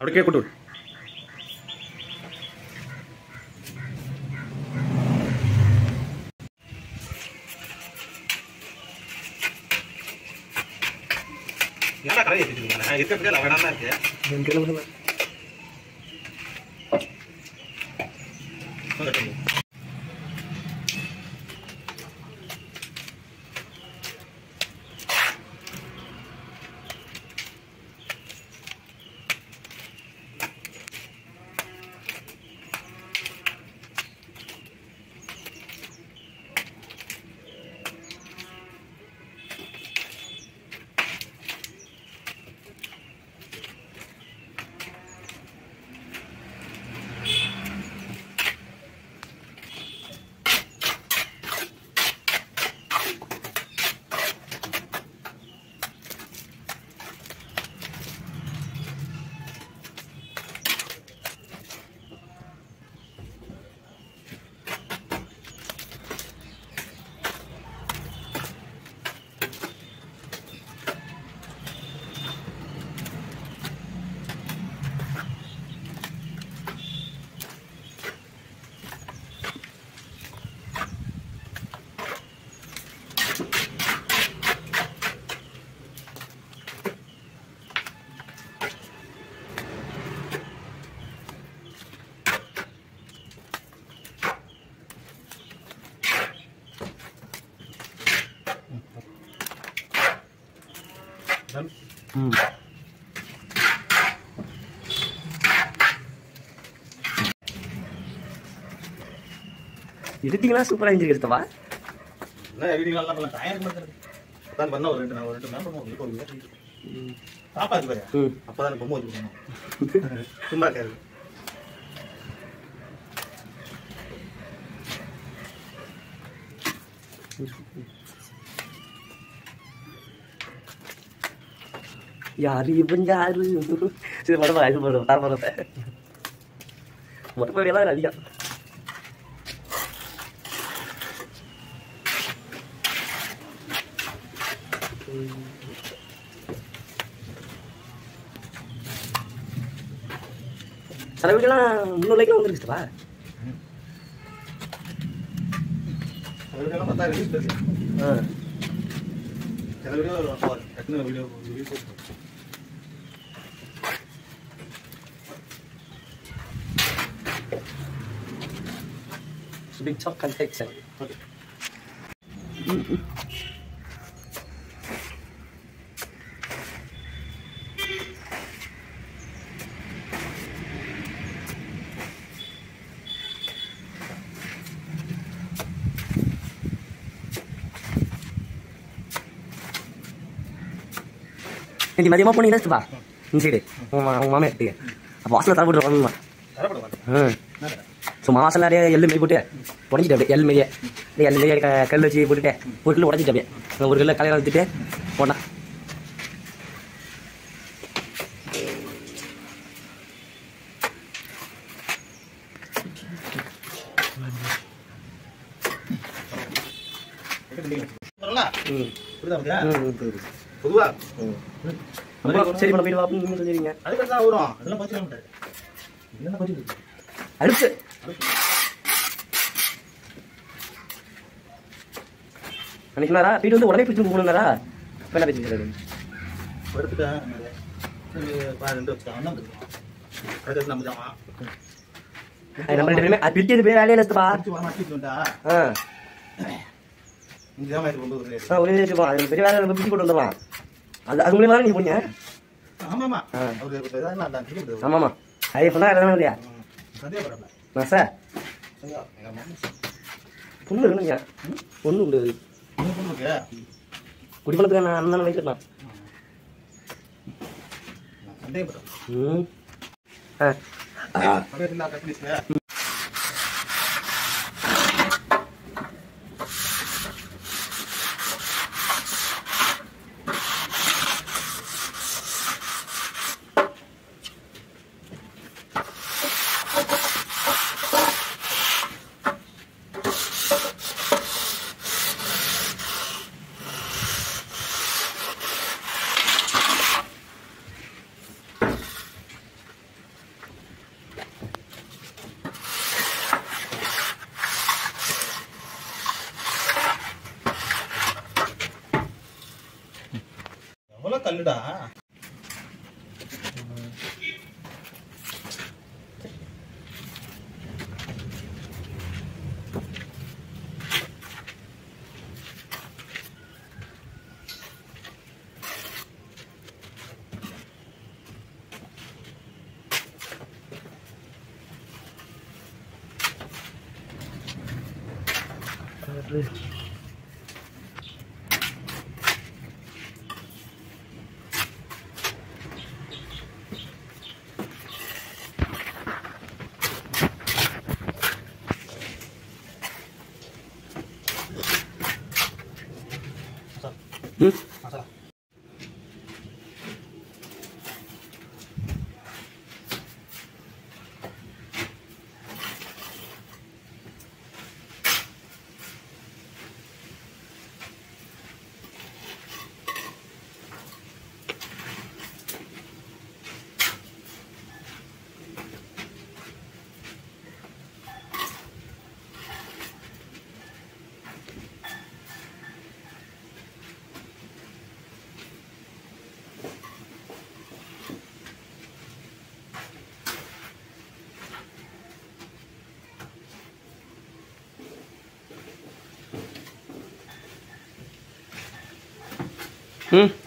அப்படி கேட்க விட்டு ஏன்டா கடையை வச்சுருக்கீங்க இருக்கிறதுக்கு இல்லை வேணாம் தான் இருக்கு ம். எடுத்தீங்களா? சூப்பராக இருந்துருக்கு எடுத்தவா? என்ன எடிட்டிங் நல்லா பண்ணலாம் டைம் பண்ணுறது அதான் பண்ண ஒரு ரெண்டு நாள் ஒரு ரெண்டு நாள் பண்ணுவோம் ஒரு பாப்பா இருக்கு பாரு. ம். அப்பதான் பொம்மை வச்சு பண்ணுவோம் சும்மா கேள்வி யாரு இவன் யாரு சரி படம் இது படம் தர படத்தை மொட்டை பையெல்லாம் அதிகம் சில வீடுலாம் முன்னூறு லைக்லாம் வந்துருச்சுப்பா அதுக்கெல்லாம் பார்த்தா ரிலீஸ் பேசு ஆ சில video TikTok kan TikTok. nanti mau maupun ini ini deh mau mau mau apa asal taruh so mama asal ada yang lebih putih உடஞ்சிட்டு அப்படியே மெய்ய க- கல் வச்சு போட்டுட்டு ஒரு கல் உடஞ்சிட்டு அப்படியே ஒரு கல்ல கலையை வளர்த்துட்டு போனா வரல ம் புரியுதா உனக்கு? ம், ம், புரியுது. பொதுவா ம். அப்புறம் சரி பண்ண அப்படின்னு சொல்லிடுங்க அதுக்கு தான் வரும் அதெல்லாம் அடுத்து அன்னைக்கு சொன்னாரா வீடு வந்து உடனே பிடிச்சு போகணுன்னாரா இப்போ என்ன பேசிக்கிறாரு படுத்துட்டேன் சரி, பா, ரெண்டு வச்சுட்டான் அண்ணன் அடுத்தது நம்ம ரெண்டு பேருமே பிரிக்கிறது பேர் வேலையில வந்துட்டா ஆ. ஒரு அது பெரிய வேலை போட்டு வந்துடலாம். அது அது மூலியமா நீங்க போனீங்க? ஆமாமா ஆமாமா அது சொன்னா இல்லையா? நான் சார். பொண்ணு இல்லைங்க பொண்ணு உண்டு. குடிப்பணத்துக்கு நான் அண்ணன் வைக்கலாம் சந்தேகப்பட்டேன் ஆ. 달라 This Hmm?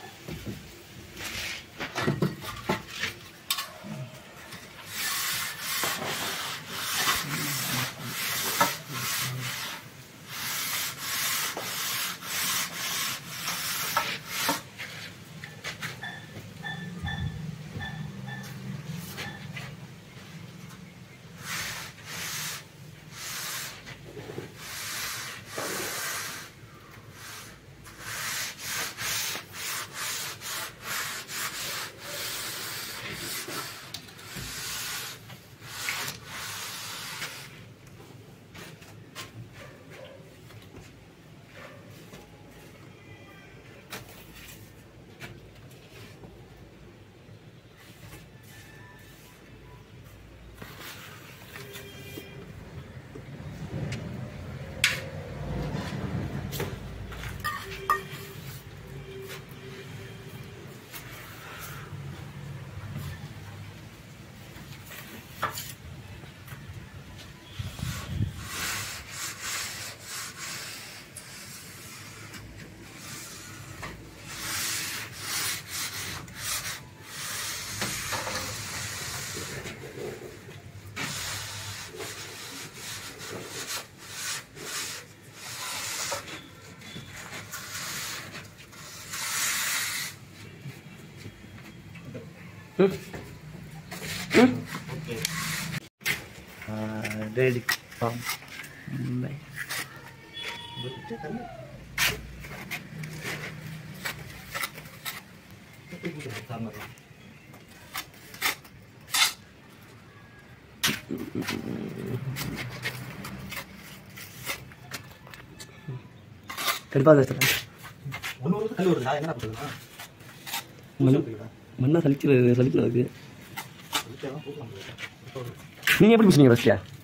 என்ன பண்ணுறதுனா மண் மண்ணா சலிச்சு சலிச்சு இருக்கு நீங்கள் எப்படி பிடிச்சிங்க ஃபஸ்ட்டியா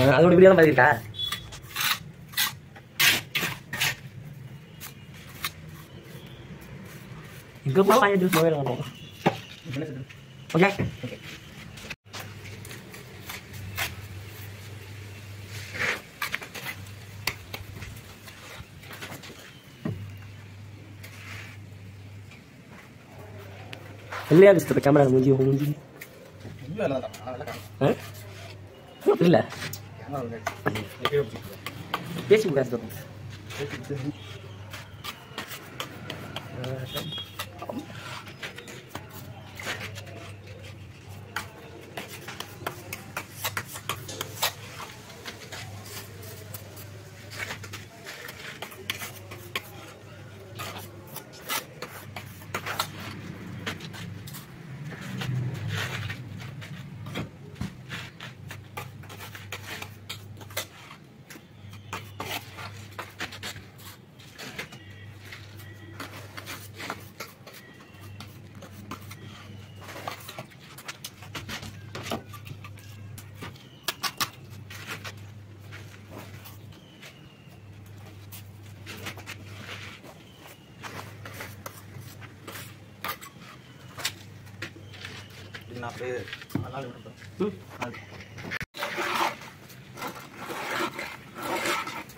Ang bibili ng balita. Ikaw pa kaya juice bawal ako. Okay. Okay. Ini habis terkamera mengunjung mengunjung. Dia sih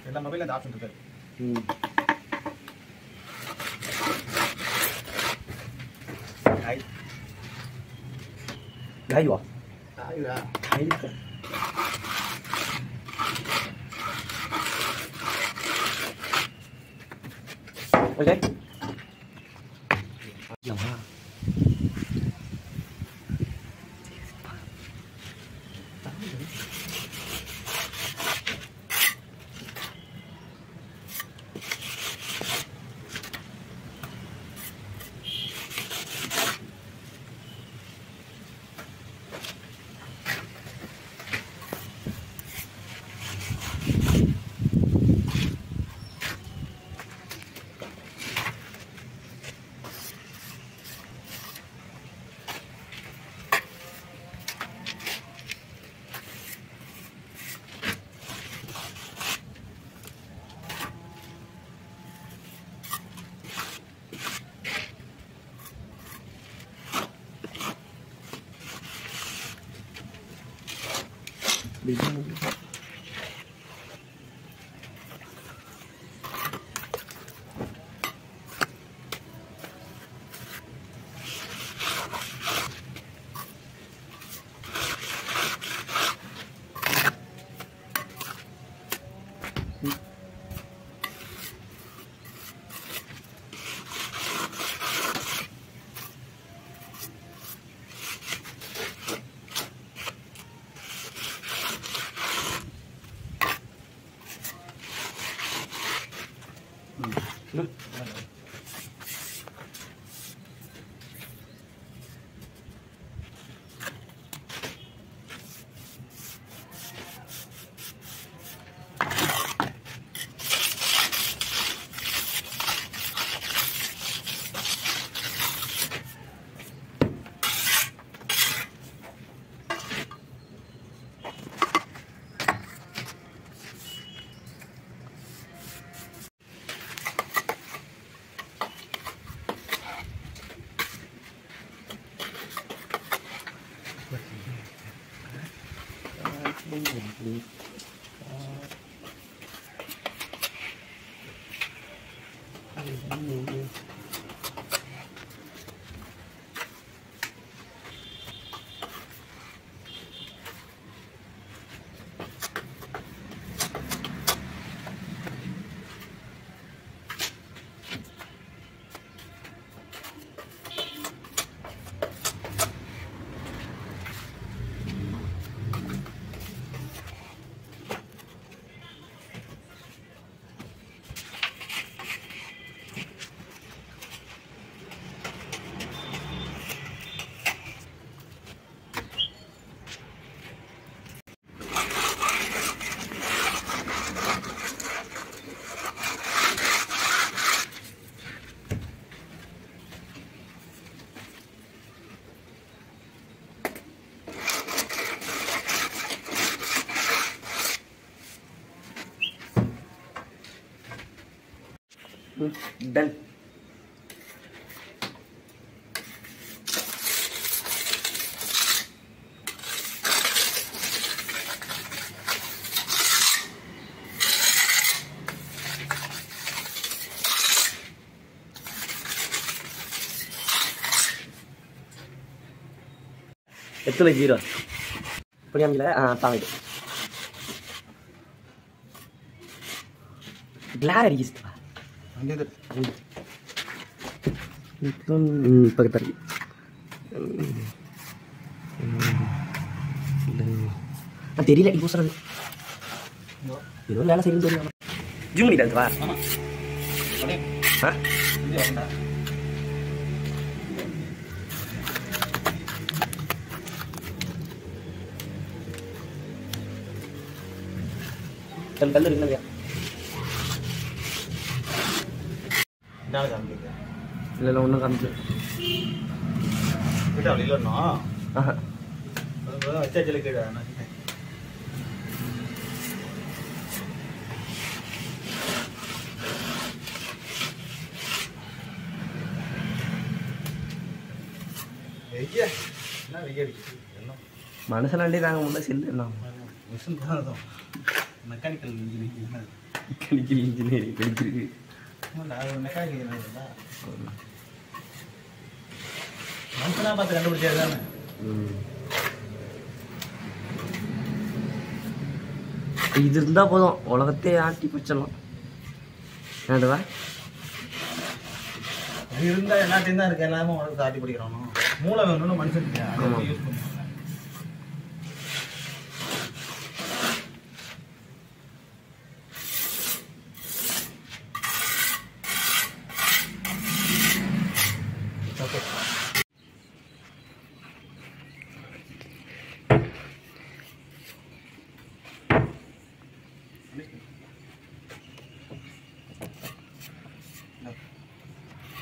எல்லா மொபைலில் இந்த ஆப்ஷன் இருக்காது ம் ஹாய் காய்வா ஹாய்டா காய் okay les gens Look, done itu lagi dong punya ambil ya ah tahu itu. Gelar Betul, pertar. Ang tiri lang ibusan. Yun, lala sa ilong doon. Diyo mo ni Dantua? Ha? Tal-tal rin. இருக்குல்ல இல்லையா என்ன காமிக்கிறீங்க இல்லை இல்லை ஒன்றும் காமிச்சு கிட்ட அப்படி அது வச்சாச்சில் கீழே வெய்ய. என்ன அடிக்கடி எல்லாம் மனுஷனாண்டி நாங்கள் முன்னே செல்லு என்ன? மிஷின் தான் மெக்கானிக்கல் இன்ஜினியரிங். மெக்கானிக்கல் இன்ஜினியரிங் தான் மனுஷனா பார்த்து கண்டுபிடிச்சது தானே. இது இருந்தால் போதும். உலகத்தையே ஆட்டி பிடிச்சிடலாம். என்னதுவா? அது இருந்தா எல்லாத்தையும் தான் இருக்கு. எல்லாமே உனக்கு காட்டி பிடிக்கிறோம். மூளை வேணும்னு ஆமா. யூஸ் பண்ணுவோம்